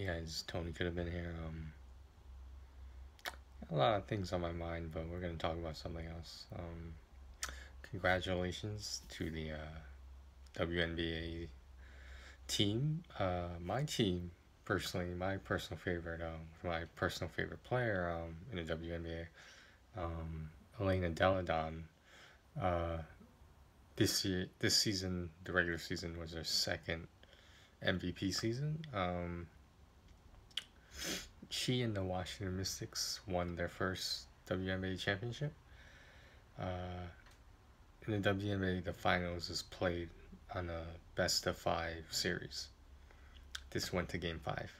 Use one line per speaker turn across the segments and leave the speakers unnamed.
Hey guys, Tony could have been here. Um, a lot of things on my mind, but we're gonna talk about something else. Um, congratulations to the uh, WNBA team. Uh, my team, personally, my personal favorite, um, my personal favorite player um, in the WNBA, um, Elena Delle Donne. Uh, this year, this season, the regular season was her second MVP season. Um, she and the Washington Mystics won their first WNBA championship. Uh, in the WNBA, the finals is played on a best of five series. This went to game five,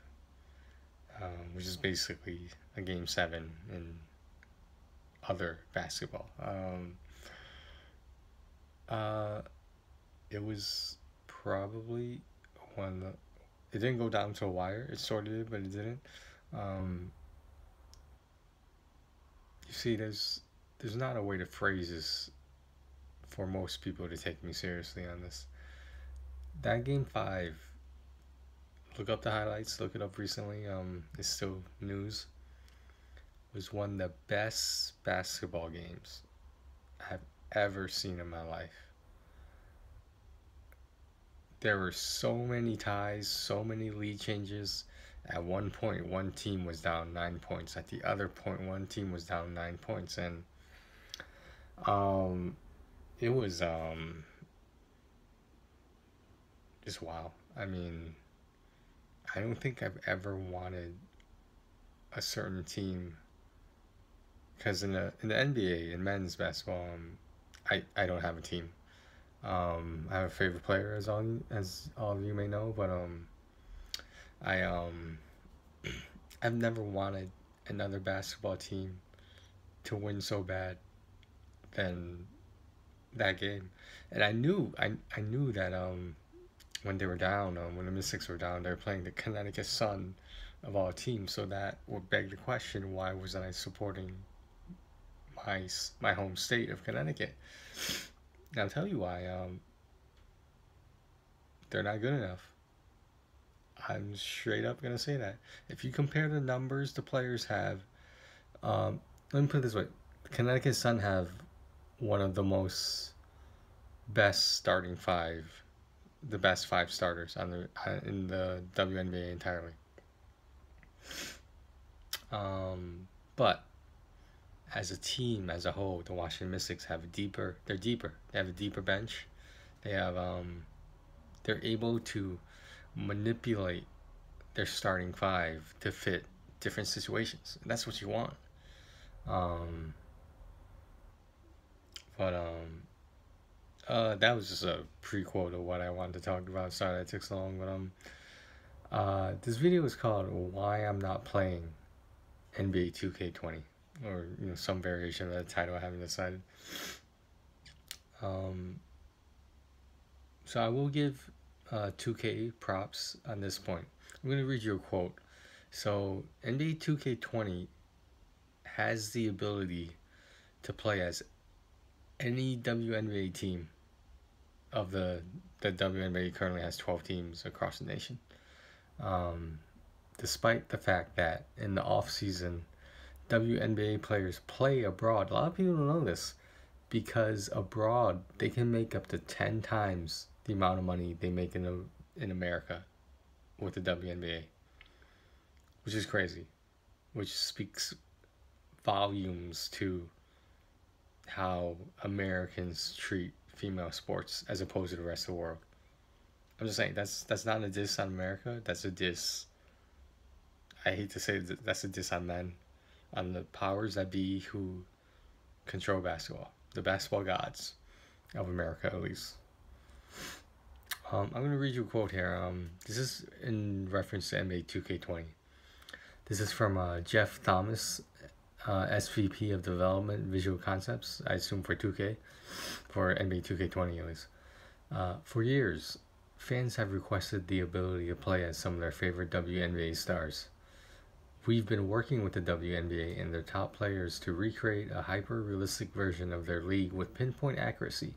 um, which is basically a game seven in other basketball. Um, uh, it was probably one. It didn't go down to a wire. It sort of did, but it didn't. Um, you see, there's there's not a way to phrase this for most people to take me seriously on this. That game five. Look up the highlights. Look it up recently. Um, it's still news. Was one of the best basketball games I've ever seen in my life. There were so many ties, so many lead changes. At one point one team was down nine points. At the other point one team was down nine points. And um it was um just wow i mean i don't think i've ever wanted a certain team because in the in the nba in men's basketball um, i i don't have a team um i have a favorite player as all as all of you may know but um I um I've never wanted another basketball team to win so bad than that game. And I knew I I knew that um when they were down, um, when the Mystics were down, they were playing the Connecticut Sun of all teams. So that would beg the question: Why wasn't I supporting my my home state of Connecticut? I'll tell you why. Um, they're not good enough. I'm straight up gonna say that. If you compare the numbers the players have, um, let me put it this way: Connecticut Sun have one of the most best starting five, the best five starters on the uh, in the WNBA entirely. Um, but as a team, as a whole, the Washington Mystics have a deeper. They're deeper. They have a deeper bench. They have um, they're able to manipulate their starting five to fit different situations. That's what you want. Um, but um, uh, that was just a prequel to what I wanted to talk about. Sorry that took so long, but um, uh, this video is called "Why I'm Not Playing NBA 2K20," or you know some variation of that title. I haven't decided. Um, so I will give uh, 2K props on this point. I'm going to read you a quote. So, NBA 2K20 has the ability to play as any WNBA team of the the WNBA currently has 12 teams across the nation. Um, despite the fact that in the off season, WNBA players play abroad. A lot of people don't know this because abroad they can make up to 10 times the amount of money they make in a, in America with the WNBA, which is crazy, which speaks volumes to how Americans treat female sports as opposed to the rest of the world. I'm just saying that's that's not a diss on America. That's a diss. I hate to say that that's a diss on men, on the powers that be who control basketball, the basketball gods of America at least. Um, I'm going to read you a quote here. Um, this is in reference to NBA 2K20. This is from uh, Jeff Thomas, uh, SVP of Development Visual Concepts, I assume for 2K, for NBA 2K20 at least. Uh, for years, fans have requested the ability to play as some of their favorite WNBA stars. We've been working with the WNBA and their top players to recreate a hyper realistic version of their league with pinpoint accuracy.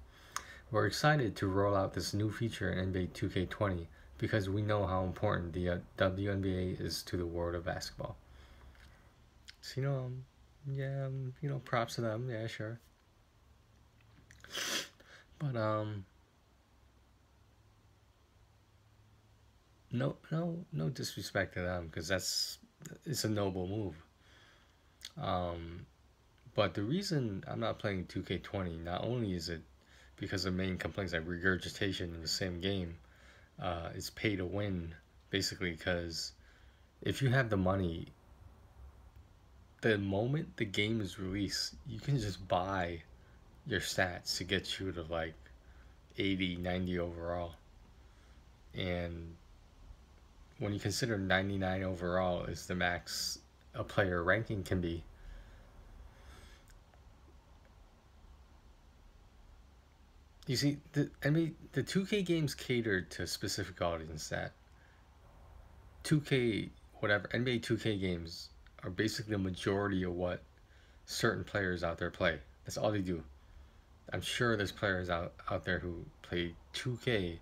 We're excited to roll out this new feature in NBA 2K20 because we know how important the uh, WNBA is to the world of basketball. So you know, um, yeah, um, you know, props to them. Yeah, sure. But um, no, no, no disrespect to them because that's it's a noble move. Um, but the reason I'm not playing 2K20 not only is it because the main complaints like regurgitation in the same game, uh, it's pay to win basically because if you have the money, the moment the game is released, you can just buy your stats to get you to like 80, 90 overall. And when you consider 99 overall is the max a player ranking can be, you see, the I mean, the 2K games catered to a specific audience that 2K, whatever, NBA 2K games are basically the majority of what certain players out there play. That's all they do. I'm sure there's players out, out there who play 2K,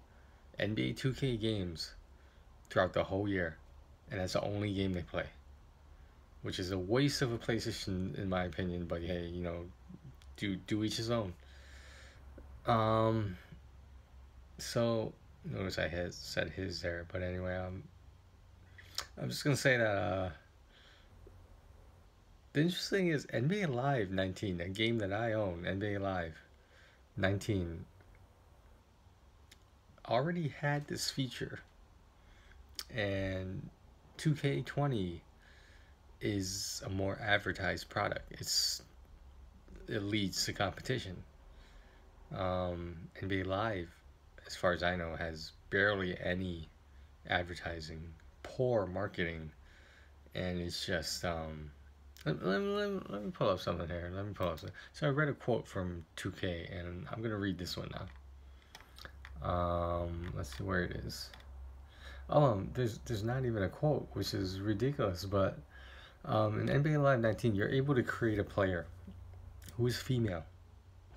NBA 2K games throughout the whole year, and that's the only game they play, which is a waste of a PlayStation in my opinion. But hey, you know, do do each his own. Um. So notice I had said his there, but anyway, um, I'm just gonna say that uh, the interesting is NBA Live 19, a game that I own, NBA Live 19, already had this feature and 2K20 is a more advertised product. It's it leads to competition. Um, NBA Live, as far as I know, has barely any advertising, poor marketing, and it's just um, let, let, let, let me pull up something here. Let me pull up something. So I read a quote from 2K, and I'm gonna read this one now. Um, let's see where it is. Um, there's there's not even a quote, which is ridiculous. But um, in NBA Live 19, you're able to create a player who is female,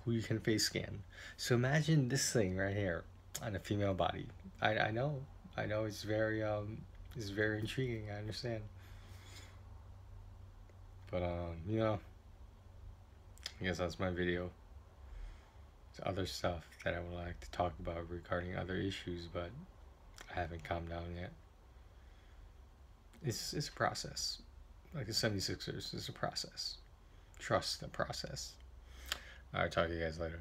who you can face scan. So imagine this thing right here on a female body. I, I know, I know it's very um, it's very intriguing. I understand, but um, you know, I guess that's my video. There's other stuff that I would like to talk about regarding other issues, but Haven't calmed down yet. It's, it's a process. Like the 76ers, it's a process. Trust the process. Alright, talk to you guys later.